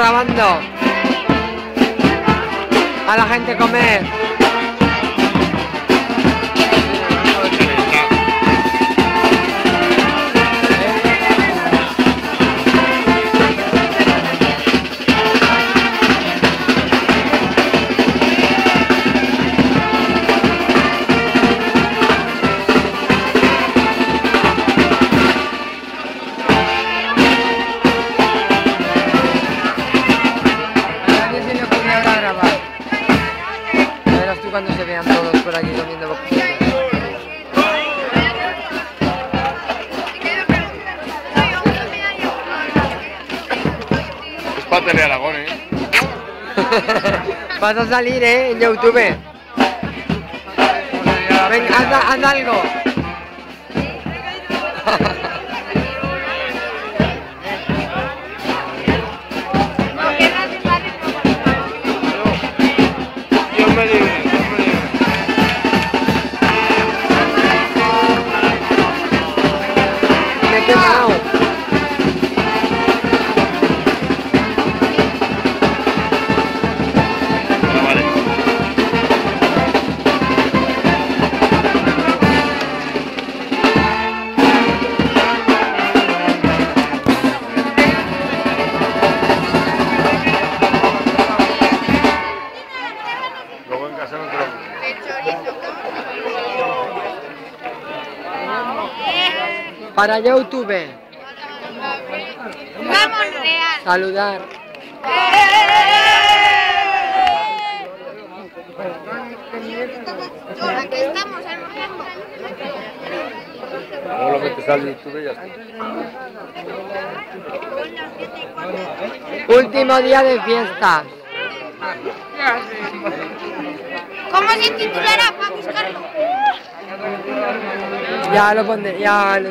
grabando. A la gente comer. Cuando se vean todos por aquí comiendo para Tele Aragón, ¿eh? Vas a salir, ¿eh? En YouTube. Venga, haz, haz algo. Quemado. Bueno, vale. Luego en casa no te lo Para YouTube. Vamos, Real. Saludar. Aquí estamos YouTube ya está. Último día de fiestas. ¿Cómo se titulará para buscarlo? Ya lo pondré, ya lo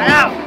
Out.